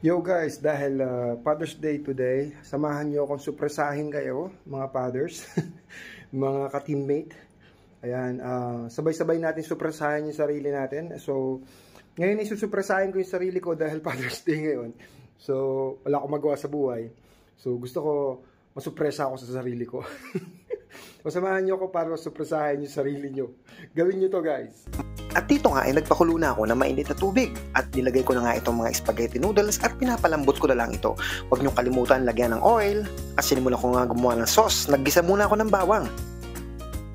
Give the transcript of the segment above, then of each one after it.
Yo guys, dahil uh, Father's Day today, samahan niyo akong supresahin kayo, mga fathers, mga ka-teammate. Ayan, uh, sabay-sabay natin supresahin yung sarili natin. So, ngayon isusupresahin ko yung sarili ko dahil Father's Day ngayon. So, wala akong magawa sa buhay. So, gusto ko masupresa ako sa sarili ko. Masamahan niyo ako para masupresahin yung sarili niyo. Gawin niyo to guys. At dito nga ay nagpakulo na ako ng mainit na tubig at nilagay ko na nga itong mga spaghetti noodles at pinapalambot ko na lang ito. Huwag niyong kalimutan lagyan ng oil at sinimulan ko nga gumawa ng sauce. Naggisa muna ako ng bawang.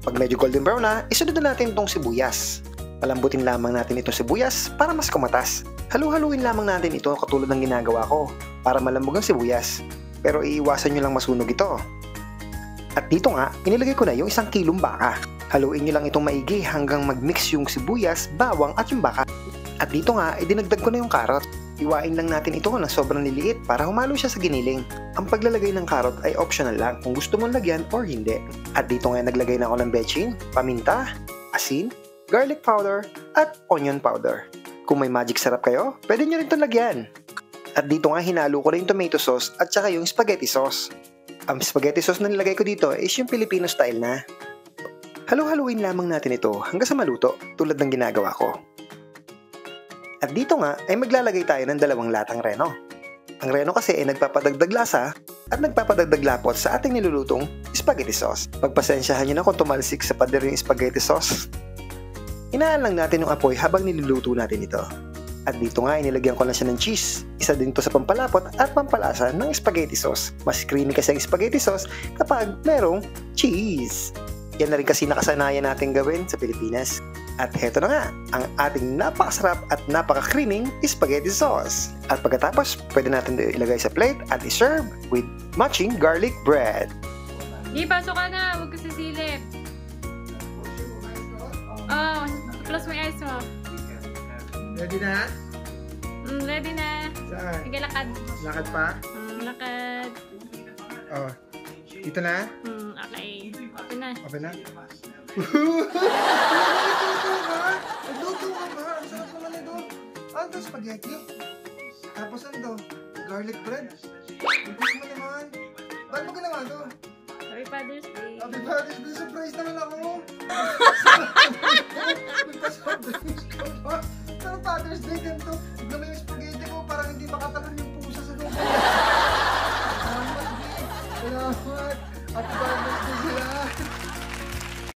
Pag medyo golden brown na, isunod na natin itong sibuyas. Palambutin lamang natin itong sibuyas para mas kumatas. Halu-haluin lamang natin ito katulad ng ginagawa ko para malambog ang sibuyas. Pero iiwasan nyo lang masunog ito. At dito nga, inilagay ko na yung isang kilong baka. Haluin nyo lang itong maigi hanggang mag-mix yung sibuyas, bawang at yung baka. At dito nga, idinagdag ko na yung karot. Iwain lang natin ito ng sobrang liliit para humalo siya sa giniling. Ang paglalagay ng karot ay optional lang kung gusto mong lagyan or hindi. At dito nga naglagay na ako ng bechin, paminta, asin, garlic powder, at onion powder. Kung may magic sarap kayo, pwede nyo rin itong lagyan. At dito nga hinalo ko na yung tomato sauce at saka yung spaghetti sauce. Ang spaghetti sauce na nilagay ko dito is yung Filipino style na. Halu-haluin lamang natin ito hanggang sa maluto tulad ng ginagawa ko. At dito nga ay maglalagay tayo ng dalawang latang reno. Ang reno kasi ay nagpapadagdag lasa at nagpapadagdag lapot sa ating nilulutong spaghetti sauce. Pagpasensyahan nyo na kung tumalsik sa pader yung spaghetti sauce. Inaan lang natin yung apoy habang niluluto natin ito. At dito nga inilagyan ko na siya ng cheese. Isa din to sa pampalapot at pampalasa ng spaghetti sauce. Mas creamy kasi ang spaghetti sauce kapag merong cheese. Yan na rin kasi nakasanayan natin gawin sa Pilipinas. At heto na nga, ang ating napakasarap at napaka-creaming spaghetti sauce. At pagkatapos, pwede natin ilagay sa plate at iserve with matching garlic bread. Di, pasok ka na. Huwag ka sisilip. Oh, mo yung eyes mo. Ready na? Mm, ready na. Saan? Sige, lakad. Lakad pa? Mm, lakad. Oh. Dito na? Mm, okay. Open na. Open na? Nagluto ka ba? Ang sarap naman na doon. Ano? Spaghetti? Tapos ano? Garlic bread? Ibig mo naman. Ba't mo ginawa to? Happy Father's Day. Happy Father's Day. Surprise naman ako. Nagpa-surprise Father's Day ganito. 分かった時に